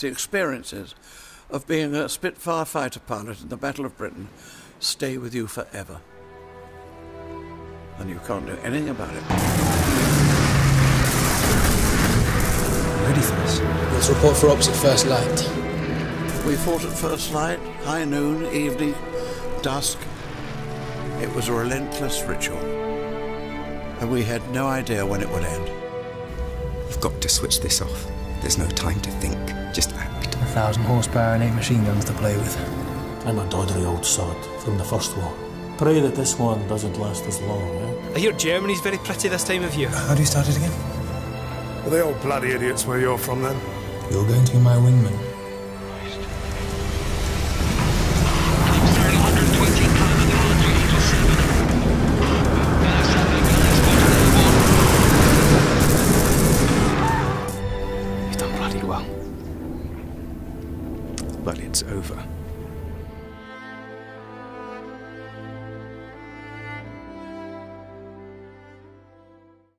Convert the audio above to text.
the experiences of being a Spitfire fighter pilot in the Battle of Britain stay with you forever. And you can't do anything about it. Ready for this? Let's report for ops at first light. We fought at first light, high noon, evening, dusk. It was a relentless ritual. And we had no idea when it would end. You've got to switch this off. There's no time to think. Just act. A thousand horsepower and eight machine guns to play with. I'm a doddery old sod from the First War. Pray that this one doesn't last as long, eh? I hear Germany's very pretty this time of year. How do you start it again? Are they all bloody idiots where you're from then? You're going to be my wingman. Well. But it's over.